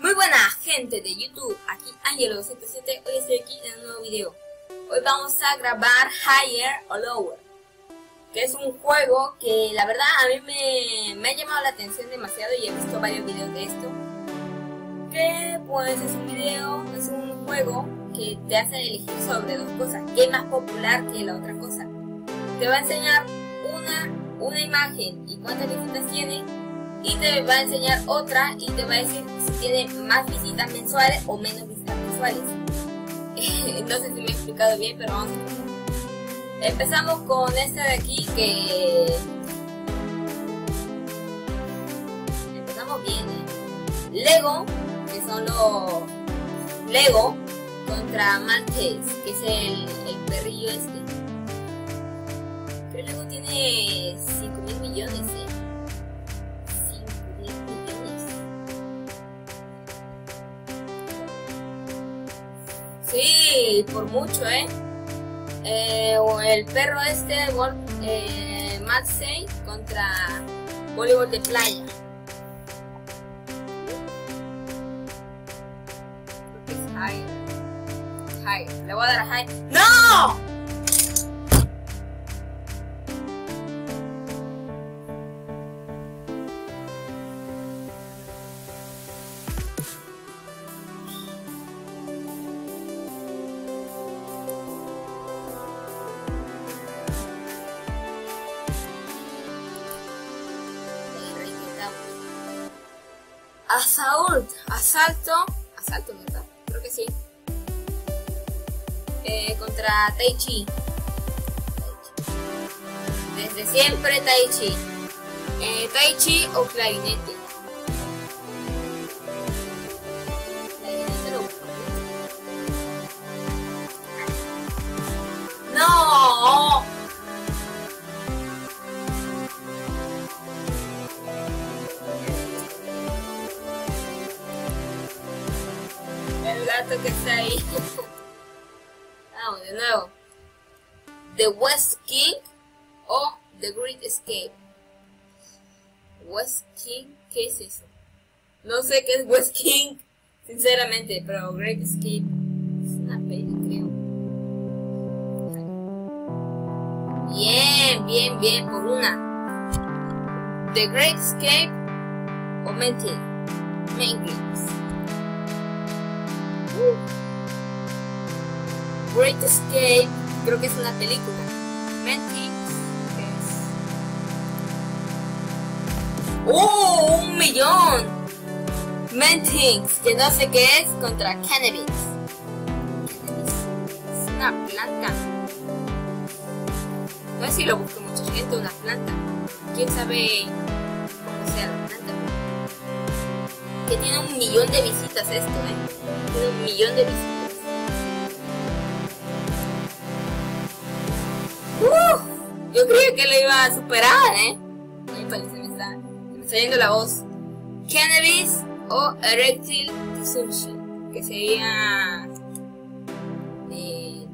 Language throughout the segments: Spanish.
Muy buena gente de YouTube, aquí Angelo77, hoy estoy aquí en un nuevo video. Hoy vamos a grabar Higher o Lower, que es un juego que la verdad a mí me, me ha llamado la atención demasiado y he visto varios videos de esto. Que pues es un video, es un juego que te hace elegir sobre dos cosas, qué es más popular que la otra cosa. Te va a enseñar una, una imagen y cuántas visitas tiene y te va a enseñar otra y te va a decir si tiene más visitas mensuales o menos visitas mensuales. no sé si me he explicado bien, pero vamos a. Empezamos con esta de aquí que... Empezamos bien, ¿eh? Lego, que son los... Lego contra Maltese, que es el, perrillo este. Creo que Lego tiene 5 mil millones, ¿eh? Por mucho, ¿eh? eh o el perro este, eh, Matsey contra voleibol de playa. High. High. Le voy a dar a high. ¡No! Assault, asalto, asalto, ¿verdad? Creo que sí. Eh, contra Tai Chi. Desde siempre Tai Chi. Eh, tai Chi o. Clarinete gato que está ahí. Vamos, de nuevo. The West King o The Great Escape. West King, ¿qué es eso? No sé qué es West King, sinceramente, pero Great Escape es una peli, creo. Bien, bien, bien, por una. The Great Escape o Menting. Main Games. Great Escape, creo que es una película. Mentings es. ¡Oh! ¡Un millón! Mentings, que no sé qué es, contra Cannabis. Cannabis es una planta. No sé si lo busca mucha gente, una planta. Quién sabe cómo sea la planta. Que tiene un millón de visitas esto, eh. Tiene un millón de visitas. Uh, yo creía que lo iba a superar, ¿eh? Vale, se me está, me está yendo la voz. Cannabis o Erectile Dysfunction, que sería... Eh,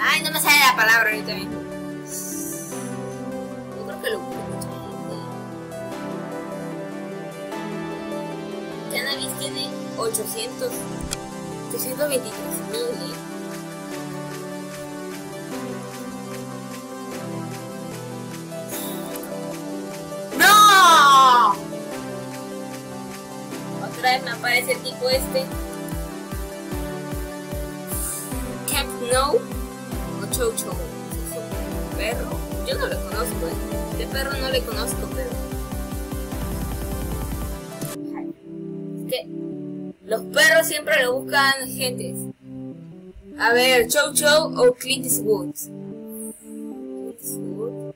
ay, no me sale la palabra ahorita mismo. Yo creo que lo Cannabis tiene 800, 823 mil, ¿eh? ¡No! Otra vez me aparece el tipo este. Cat No o Chow Chow. ¿Es un perro? Yo no lo conozco, ¿eh? De perro no le conozco, pero. Los perros siempre lo buscan gentes. A ver, Chow Chow o Clint Eastwood. Clint Eastwood.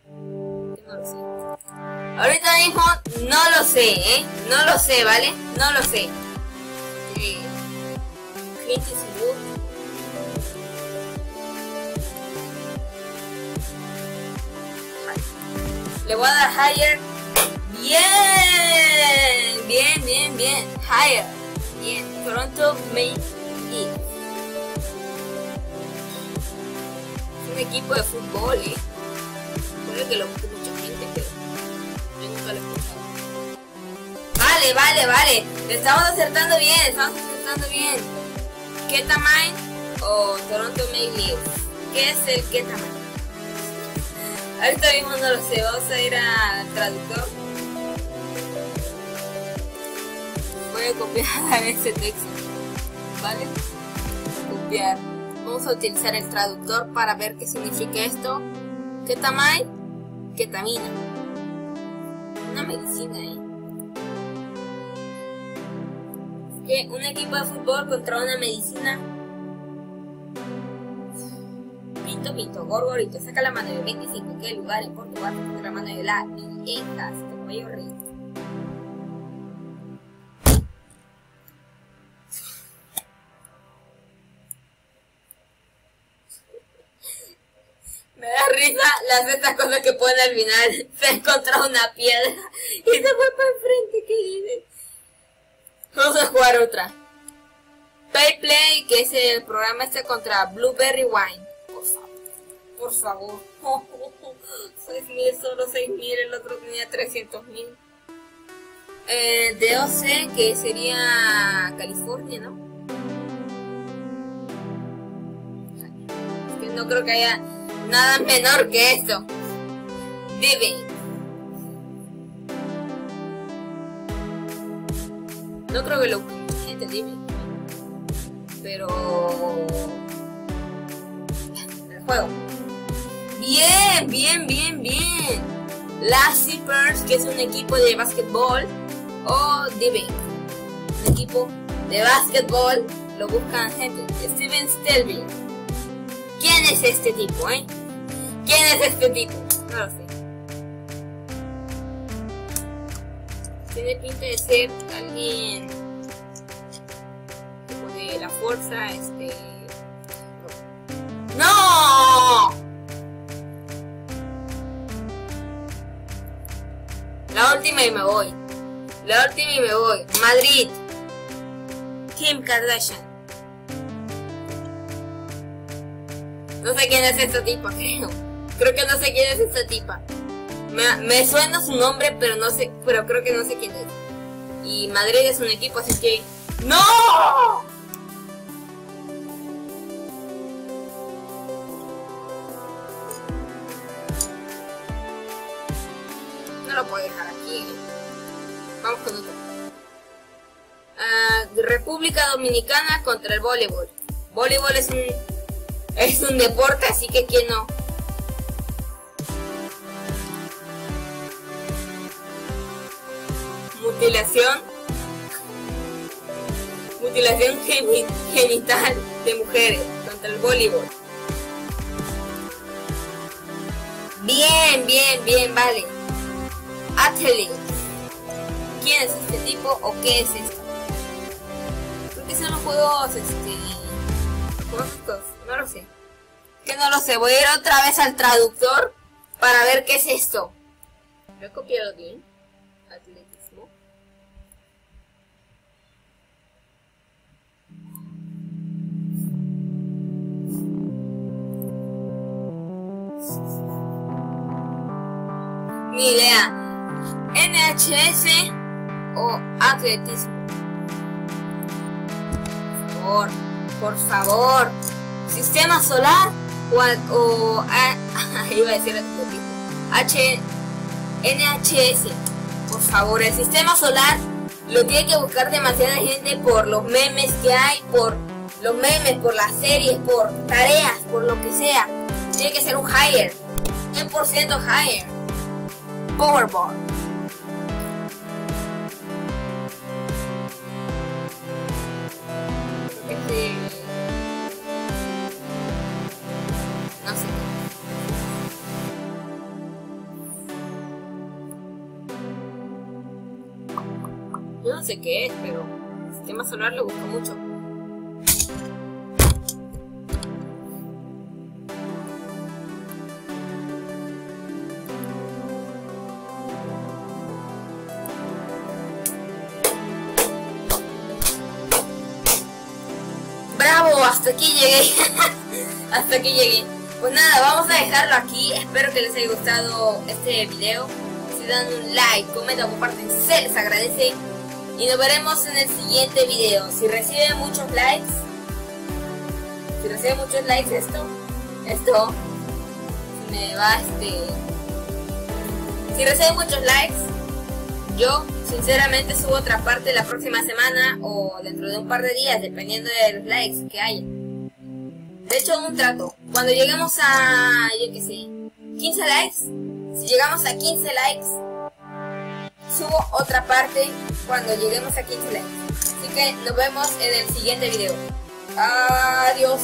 Ahorita mismo no lo sé, ¿eh? No lo sé, ¿vale? No lo sé. Eh, Clint Eastwood. Le voy a dar higher. Bien, bien, bien, bien. Higher. Bien. Toronto East. Es un equipo de fútbol, ¿eh? Puede que lo busque mucha gente, pero yo nunca lo he vale, vale, vale. Estamos acertando bien, estamos acertando bien. Ketamine o Toronto Maple ¿Qué es el Ketamine? Ahorita mismo no lo sé, vamos a ir a traductor. A copiar ese texto. ¿Vale? Copiar. Vamos a utilizar el traductor para ver qué significa esto. Ketamine, ketamina. Una medicina, ¿eh? que un equipo de fútbol contra una medicina. Pinto, pinto, gorgorito, saca la mano de 25, ¿qué lugar en Portugal? Saca la mano de la las estas cosas que ponen al final. Se ha encontrado una piedra y se fue para enfrente, ¿qué dices? Vamos a jugar otra. Pay Play, que es el programa este contra Blueberry Wine. Por favor. Por favor. 6.000, solo 6.000, el otro tenía 300.000. Eh, DOC, que sería California, ¿no? No creo que haya nada menor que esto. Diving. No creo que lo gente dime. Pero. El juego. Bien, bien, bien, bien. La Zippers, que es un equipo de básquetbol. O Diving. Un equipo de básquetbol. Lo buscan gente. Steven Stelby. ¿Quién es este tipo, eh? ¿Quién es este tipo? No lo sé. tiene pinta de ser alguien de la fuerza, este... ¡No! La última y me voy. La última y me voy. Madrid. Kim Kardashian. No sé quién es esta tipa, creo. Creo que no sé quién es esta tipa. Me, suena su nombre, pero no sé, pero creo que no sé quién es. Y Madrid es un equipo, así que. ¡No! No lo puedo dejar aquí. ¿eh? Vamos con otro. Ah, República Dominicana contra el voleibol. Voleibol es un es un deporte, así que quién no. mutilación, mutilación genital de mujeres contra el voleibol. Bien, bien, bien, vale. Athlete. ¿Quién es este tipo o qué es esto? Creo que son los juegos, este... ¿Cómo No lo sé. Que no lo sé. Voy a ir otra vez al traductor para ver qué es esto. ¿Lo he copiado bien? Ni idea. NHS o atletismo. Por favor, por favor. Sistema solar o, o iba a decir H NHS. Por favor, el sistema solar lo tiene que buscar demasiada gente por los memes que hay, por los memes, por las series, por tareas, por lo que sea. Tiene que ser un higher, 100% higher. Powerball. Sé qué es, pero el sistema solar lo busco mucho. hasta aquí llegué. hasta aquí llegué. Pues nada, vamos a dejarlo aquí. Espero que les haya gustado este video. Si dan un like, comenta, comparten, se les agradece. Y nos veremos en el siguiente video. Si recibe muchos likes, si recibe muchos likes esto, esto me va este. Si recibe muchos likes, yo sinceramente subo otra parte la próxima semana o dentro de un par de días, dependiendo de los likes que haya. De hecho, un trato. Cuando lleguemos a, yo qué sé, 15 likes, si llegamos a 15 likes, subo otra parte cuando lleguemos a 15 likes. Así que nos vemos en el siguiente video. Adiós.